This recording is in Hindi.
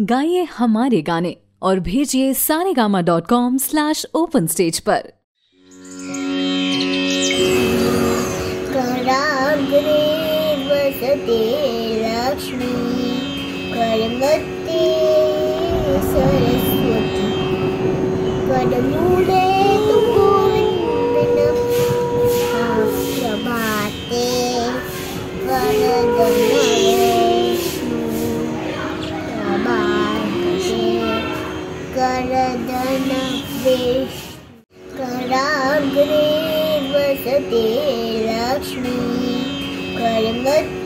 गाइए हमारे गाने और भेजिए Saregama dot com slash open stage पर Lakshmi Saraswati Karagri Vasate Lakshmi Karamati